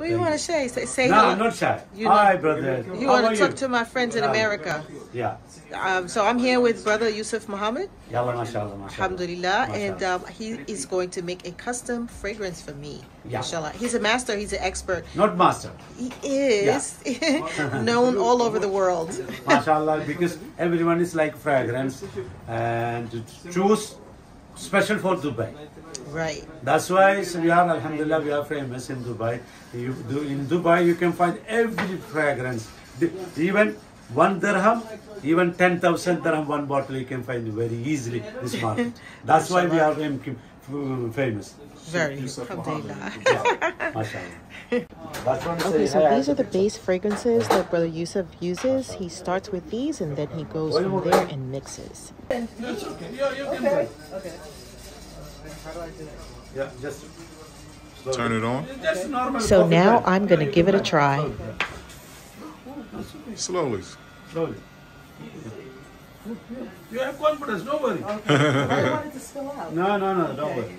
What do you want to say? Say, say No, hello. I'm not shy. You Hi, brother. You How want to talk to my friends in America. Yeah. Um, so I'm here with brother Yousuf Muhammad, Yalla, mashallah, mashallah. alhamdulillah, and um, he is going to make a custom fragrance for me. Yeah. Inshallah. He's a master, he's an expert. Not master. He is known all over the world. mashallah, because everyone is like fragrance and to choose special for Dubai. Right. That's why are, alhamdulillah, we are famous in Dubai. You do, in Dubai, you can find every fragrance. Even one dirham, even 10,000 dirham, one bottle you can find very easily this market. That's why we are fam- famous. Very. Alhamdulillah. Yeah, mashallah. That's what Okay, so these are the base fragrances that Brother Yousuf uses. He starts with these and then he goes from there and mixes. Okay. okay. okay. Yeah, just Turn it on Just So now brand. I'm going to give it a try. slowly. Slowly. You have confidence, don't worry. I wanted to spill out. No, no, no, don't worry.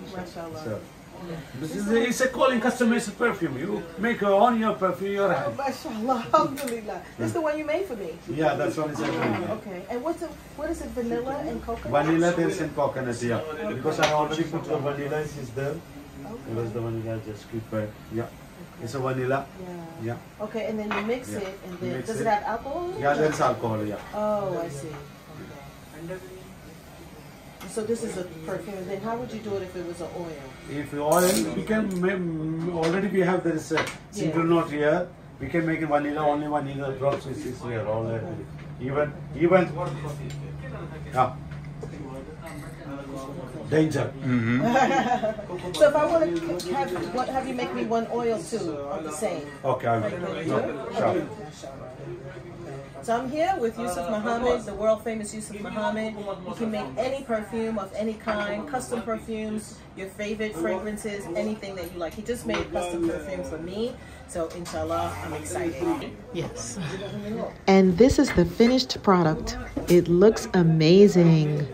Mashallah. So, this is a, it's a calling customized perfume. You make your own your perfume, your hand. Mashallah, alhamdulillah. This is the one you made for me. Yeah, that's what is happening. Okay. And what's the, what is it, vanilla and coconut? Vanilla there is in coconut, yeah. Because I already put the vanilla is there. Because the vanilla just keep uh, yeah. It's a vanilla. Yeah. Yeah. Okay, and then you mix Yeah. it, and then Mix does it it. have alcohol? in it? Yeah, there is alcohol, yeah. Oh, I see. Okay. So this is a perfume. Then how would you do it if it was an oil? If you oil, we can already we have there is a single Yeah. note here. We can make it vanilla only vanilla drops is, is here already. Even even yeah. Danger. Mm-hmm. So if I want to have what have you make me one oil too of the same. Okay, I Like, will. No, sure. So I'm here with Yousuf Muhammad, the world famous Yousuf Muhammad. You can make any perfume of any kind, custom perfumes, your favorite fragrances, anything that you like. He just made a custom perfume for me. So inshallah, I'm excited. Yes. And this is the finished product. It looks amazing.